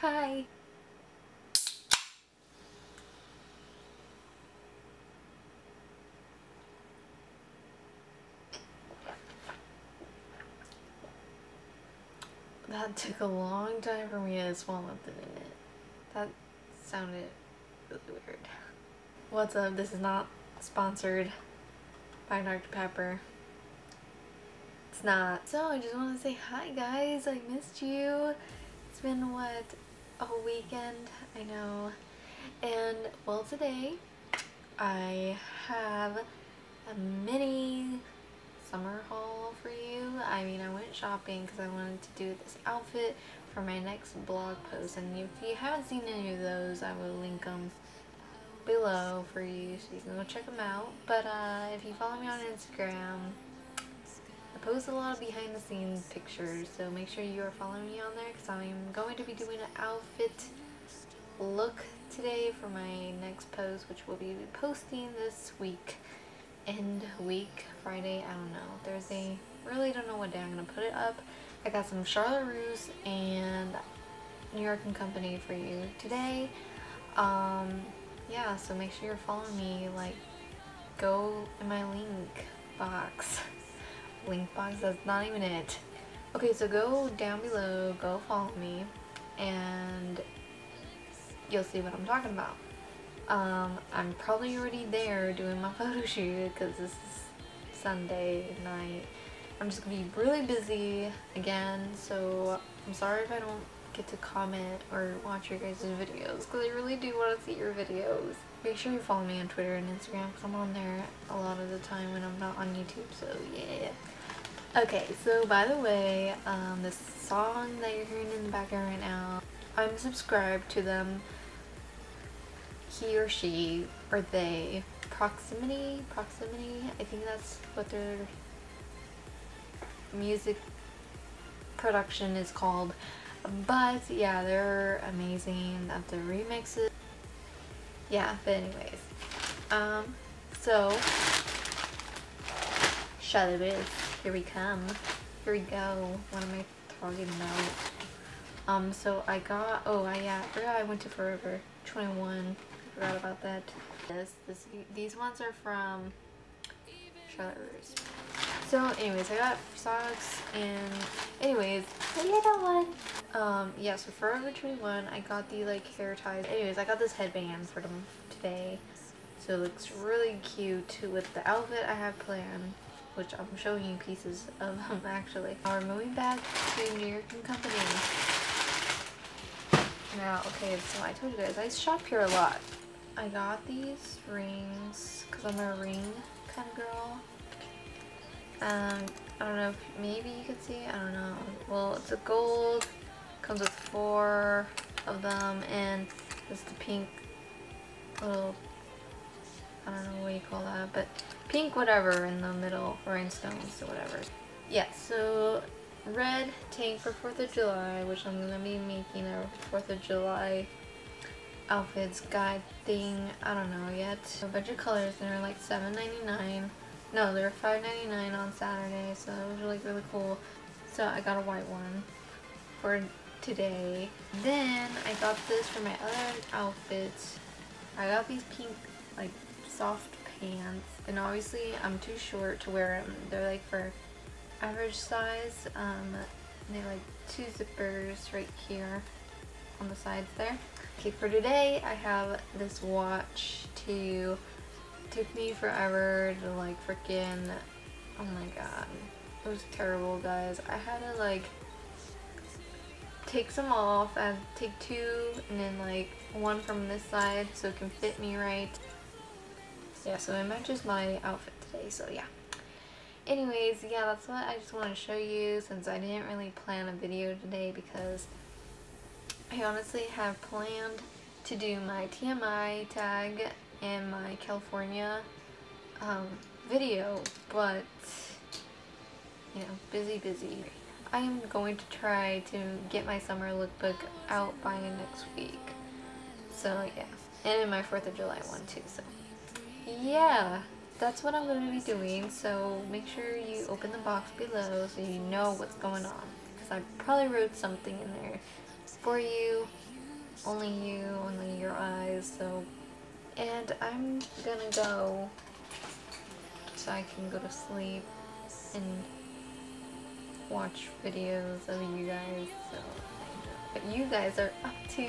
Hi. That took a long time for me to swallow the minute. That sounded really weird. What's up? This is not sponsored by Dr. Pepper. It's not. So I just want to say hi guys. I missed you. It's been what? A weekend? I know. And well today I have a mini summer haul for you. I mean, I went shopping because I wanted to do this outfit for my next blog post. And if you haven't seen any of those, I will link them below for you so you can go check them out. But uh, if you follow me on Instagram, post a lot of behind the scenes pictures. So make sure you are following me on there because I'm going to be doing an outfit look today for my next post, which will be posting this week end week Friday I don't know Thursday really don't know what day I'm gonna put it up I got some Charlotte Russe and New York and Company for you today um yeah so make sure you're following me like go in my link box link box that's not even it okay so go down below go follow me and you'll see what I'm talking about um, I'm probably already there doing my photo shoot because this is Sunday night. I'm just gonna be really busy again, so I'm sorry if I don't get to comment or watch your guys' videos because I really do want to see your videos. Make sure you follow me on Twitter and Instagram because I'm on there a lot of the time when I'm not on YouTube, so yeah. Okay, so by the way, um, this song that you're hearing in the background right now, I'm subscribed to them. He or she or they proximity proximity? I think that's what their music production is called. But yeah they're amazing at the remixes. Yeah but anyways um so shut it is here we come here we go what am i talking about um so i got oh i yeah I forgot i went to forever 21 forgot about that. This, this, these ones are from Charlotte Russe. So anyways, I got socks and anyways, the little one. Um, yeah, so Forever 21, I got the like hair ties. Anyways, I got this headband for them today. So it looks really cute with the outfit I have planned, which I'm showing you pieces of them actually. We're moving back to New York and Company. Now, okay, so I told you guys, I shop here a lot. I got these rings because I'm a ring kind of girl. Um, I don't know if maybe you can see, I don't know. Well, it's a gold, comes with four of them, and it's the pink little, I don't know what you call that, but pink whatever in the middle, rhinestones or whatever. Yeah, so red tank for 4th of July, which I'm going to be making a 4th of July outfits guide thing. I don't know yet. A bunch of colors and they're like $7.99. No, they're $5.99 on Saturday, so it was really, really cool. So I got a white one for today. Then I got this for my other outfits. I got these pink, like, soft pants. And obviously, I'm too short to wear them. They're like for average size. Um, they like two zippers right here on the sides there. Okay, for today I have this watch to took me forever to like freaking oh my god it was terrible guys I had to like take some off and take two and then like one from this side so it can fit me right yeah so it matches my outfit today so yeah anyways yeah that's what I just want to show you since I didn't really plan a video today because I honestly have planned to do my TMI tag and my California um, video, but you know, busy, busy. I am going to try to get my summer lookbook out by next week. So yeah, and in my 4th of July one too, so yeah, that's what I'm going to be doing. So make sure you open the box below so you know what's going on. Because I probably wrote something in there for you only you, only your eyes, so. And I'm gonna go so I can go to sleep and watch videos of you guys, so. But you guys are up to.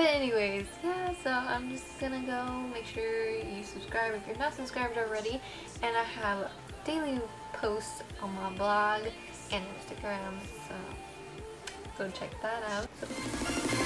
But anyways, yeah, so I'm just gonna go make sure you subscribe if you're not subscribed already. And I have daily posts on my blog and Instagram, so go check that out.